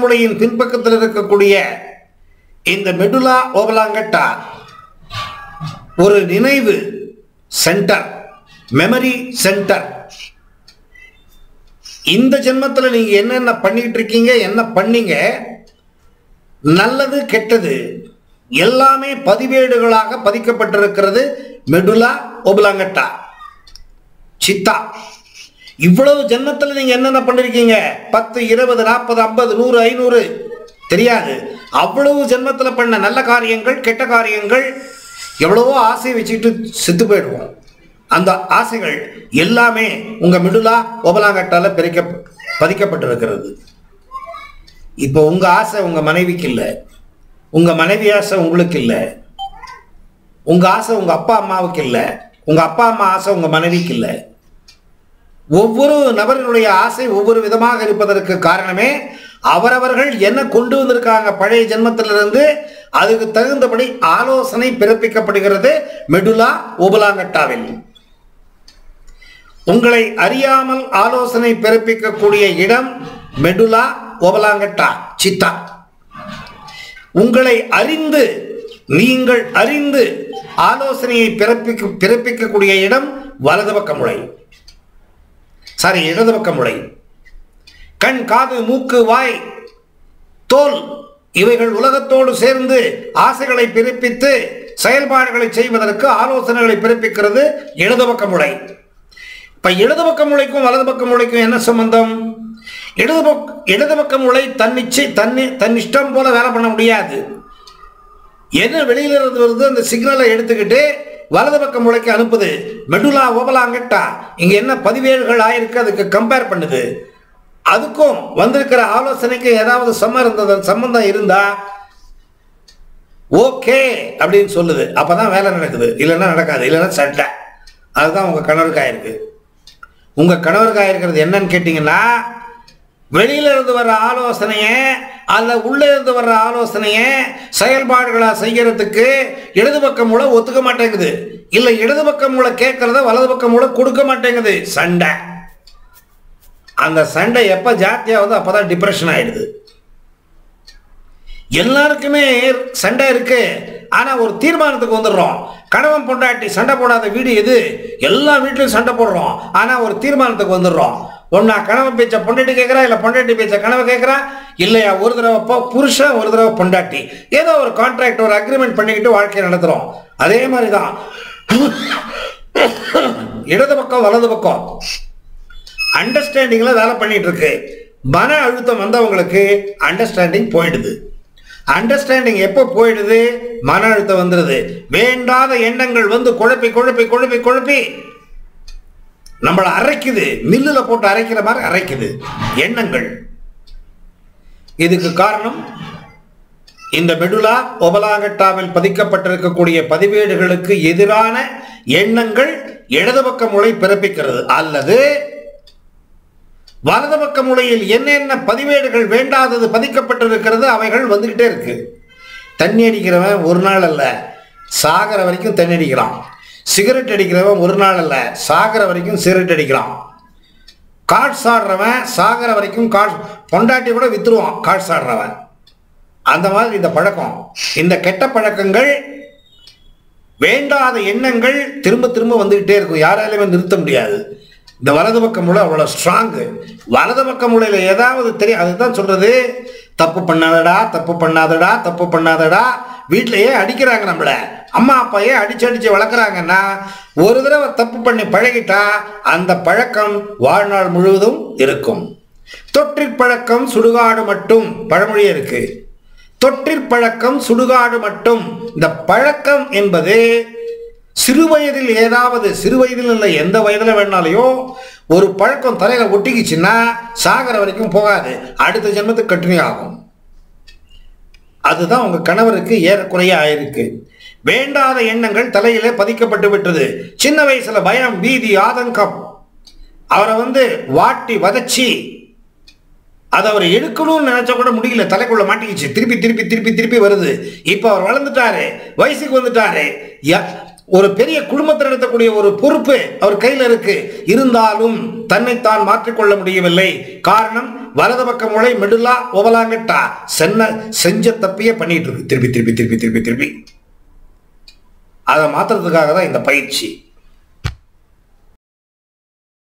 மூளையின் பின்பக்கத்தில் இருக்கக்கூடிய இந்த மெடுலா ஓபலாங்கட்டா ஒரு நினைவு சென்டர் மெமரி சென்டர். இந்த ஜென்மத்தில் நீங்க என்னென்ன பண்ணிட்டு இருக்கீங்க என்ன பண்ணீங்க நல்லது கெட்டது எல்லாமே பதிவேடுகளாக பதிக்கப்பட்டிருக்கிறது மெடுலா ஒபலாங்கட்டா சித்தா. இவ்வளவு ஜென்மத்தில் நீங்க என்னென்ன பண்ணிருக்கீங்க? பத்து இருபது நாற்பது ஐம்பது நூறு ஐநூறு. தெரியாது. அவ்வளவு ஜென்மத்தில் பண்ண நல்ல காரியங்கள் கெட்ட காரியங்கள் எவ்வளவோ ஆசை வச்சுக்கிட்டு செத்து போயிடுவோம். அந்த ஆசைகள் எல்லாமே உங்க மிடுலா ஒபலாங்கட்டால பிரிக்க பதிக்கப்பட்டிருக்கிறது. இப்போ உங்க ஆசை உங்க மனைவிக்கு இல்லை. உங்க மனைவி ஆசை உங்களுக்கு இல்லை. உங்க ஆசை உங்க அப்பா அம்மாவுக்கு இல்லை. உங்க அப்பா அம்மா ஆசை உங்க மனைவிக்கு இல்லை. ஒவ்வொரு நபரினுடைய ஆசை ஒவ்வொரு விதமாக இருப்பதற்கு காரணமே அவரவர்கள் என்ன கொண்டு வந்திருக்காங்க? பழைய ஜென்மத்திலிருந்து அதுக்கு தகுந்தபடி ஆலோசனை பிறப்பிக்கப்படுகிறது. மெடுலா உபலாங்கட்டாவில் உங்களை அறியாமல் ஆலோசனை பிறப்பிக்கக்கூடிய இடம் மெடுலா ஓபலாங்கட்டா சித்தா. உங்களை அறிந்து நீங்கள் அறிந்து ஆலோசனையை பிறப்பிக்க பிறப்பிக்கக்கூடிய இடம் வலது பக்க முறை. சாரி இடது பக்க முளை கண் காது மூக்கு வாய் தோல் இவைகள் உலகத்தோடு சேர்ந்து ஆசைகளை பிறப்பித்து செயல்பாடுகளை செய்வதற்கு ஆலோசனைகளை பிறப்பிக்கிறது இடது பக்க முளை இப்ப இடது பக்க முளைக்கும் வலது பக்க முளைக்கும் என்ன சம்பந்தம்? இடது பக் இடது பக்க முளை தன்னிச்சை தன்னி தன் இஷ்டம் போல வேலை பண்ண முடியாது. என்ன வெளியில இருந்து வருது அந்த சிக்னலை எடுத்துக்கிட்டு வலது பக்கம் மூளைக்கு அனுப்புது. மெடுலா ஓபலாங்கட்டா இங்க என்ன பதிவேடுகள் ஆயிருக்கு? அதுக்கு கம்பேர் பண்ணுது. அதுக்கும் வந்திருக்கிற ஆலோசனைக்கு ஏதாவது சம்ம இருந்தது சம்பந்தம் இருந்தா ஓகே அப்படின்னு சொல்லுது. அப்பதான் வேலை நடக்குது. இல்லைன்னா நடக்காது. இல்லைன்னா சட்டை அதுதான் உங்க கணவருக்காயிருக்கு உங்க கணவருக்காயிருக்கிறது என்னன்னு கேட்டீங்கன்னா வெளியில இருந்து வர்ற ஆலோசனைய அல்ல உள்ள இருந்து வர்ற ஆலோசனைய செயல்பாடுகளா செய்யறதுக்கு இடது பக்கம் மூலம் ஒத்துக்க மாட்டேங்குது. இல்ல இடது பக்கம் மூலம் கேட்கறத வலது பக்கம் மூலம் கொடுக்க மாட்டேங்குது. சண்டை. அந்த சண்டை எப்ப வந்து அப்பதான் டிப்ரெஷன் ஆயிடுது. எல்லாருக்குமே சண்டை இருக்கு. ஆனா ஒரு தீர்மானத்துக்கு வந்துடுறோம். கணவன் பொண்டாட்டி சண்டை போடாத வீடு எது? எல்லா வீட்லயும் சண்டை போடுறோம். ஆனா ஒரு தீர்மானத்துக்கு வந்துடுறோம். ஒன்னா கணவன் பேச்ச பொண்டாட்டி கேட்கறா இல்ல பொண்டாட்டி பேச்ச கணவன் கேட்கறா இல்லையா ஒரு தடவை புருஷன் ஒரு தடவை பொண்டாட்டி. ஏதோ ஒரு கான்ட்ராக்ட் ஒரு அக்ரிமெண்ட் பண்ணிக்கிட்டு வாழ்க்கையை நடத்துறோம். அதே மாதிரி தான் இடது பக்கம் வலது பக்கம். அண்டர்ஸ்டாண்டிங்கில் வேலை பண்ணிட்டு இருக்கு மன அழுத்தம் வந்தவங்களுக்கு அண்டர்ஸ்டாண்டிங் போயிடுது. அண்டர்ஸ்டாண்டிங் எப்போ போயிடுது? மன அழுத்தம் வந்துடுது வேண்டாத எண்ணங்கள் வந்து குழப்பி குழப்பி குழப்பி குழப்பி. நம்மளை அரைக்குது. மில்லில் போட்டு அரைக்கிற மாதிரி அரைக்குது. எண்ணங்கள். இதுக்கு காரணம் இந்த மெடுலா ஒபலாங்கட்டாவில் பதிக்கப்பட்டிருக்கக்கூடிய பதிவேடுகளுக்கு எதிரான எண்ணங்கள் இடது பக்க முளை பிறப்பிக்கிறது. அல்லது வலது பக்க முளையில் என்னென்ன பதிவேடுகள் வேண்டாதது பதிக்கப்பட்டிருக்கிறது அவைகள் வந்துகிட்டே இருக்கு. தண்ணி அடிக்கிறவன் ஒரு நாள் அல்ல சாகிற வரைக்கும் தண்ணி அடிக்கிறான் சிகரெட் அடிக்கிறவன் ஒரு நாள் அல்ல சாகிற வரைக்கும் சிகரெட் அடிக்கிறான். காட்ஸ் ஆடுறவன் சாகிற வரைக்கும் காட் பொண்டாட்டி கூட வித்துருவான் காட்ஸ் ஆடுறவன் அந்த மாதிரி இந்த பழக்கம். இந்த கெட்ட பழக்கங்கள் வேண்டாத எண்ணங்கள் திரும்ப திரும்ப வந்துகிட்டே இருக்கும். யாராலையுமே நிறுத்த முடியாது. இந்த வலது பக்கம் மூளை அவ்வளோ ஸ்ட்ராங்கு வலது பக்கம் மூளையில் ஏதாவது தெரியும் அதுதான் சொல்கிறது தப்பு பண்ணாதடா தப்பு பண்ணாதடா தப்பு பண்ணாதடா. வீட்டிலையே அடிக்கிறாங்க நம்மள. அம்மா அப்பாயே அடிச்சு அடிச்சு வளர்க்குறாங்கன்னா ஒரு தடவை தப்பு பண்ணி பழகிட்டா அந்த பழக்கம் வாழ்நாள் முழுவதும் இருக்கும். தொற்றிற் பழக்கம் சுடுகாடு மட்டும் பழமொழி இருக்கு. தொற்றிற் பழக்கம் சுடுகாடு மட்டும். இந்த பழக்கம் என்பது சிறு வயதில் ஏதாவது சிறு வயதில் இல்லை எந்த வயதில் வேணாலையோ ஒரு பழக்கம் தலையில் ஒட்டிக்கிச்சுன்னா சாகிற வரைக்கும் போகாது. அடுத்த ஜென்மத்துக்கு கண்டினியூ ஆகும். அதுதான் உங்கள் கணவருக்கு ஏறக்குறைய ஆயிருக்கு. வேண்டாத எண்ணங்கள் தலையிலே பதிக்கப்பட்டு விட்டது. சின்ன வயசுல பயம் பீதி ஆதங்கம். அவரை வந்து வாட்டி வதச்சி அதை அவர் எடுக்கணும்னு நினைச்சா கூட முடியல. தலைக்குள்ள மாட்டிக்கிச்சு. திருப்பி திருப்பி திருப்பி திருப்பி வருது. இப்போ அவர் வளர்ந்துட்டாரு. வயசுக்கு வந்துட்டாரு. ஒரு பெரிய குடும்பத்தில் நடத்தக்கூடிய ஒரு பொறுப்பு அவர் கையில் இருக்கு. இருந்தாலும் தன்னைத்தான் மாற்றிக்கொள்ள முடியவில்லை. காரணம் வலது பக்க மூளை மெடுலா ஓவலாங்கட்டா. சென்ன செஞ்ச தப்பியே பண்ணிட்டு இருக்கு. திருப்பி திருப்பி திருப்பி திருப்பி திருப்பி. அதை மாத்துறதுக்காக தான் இந்த பயிற்சி.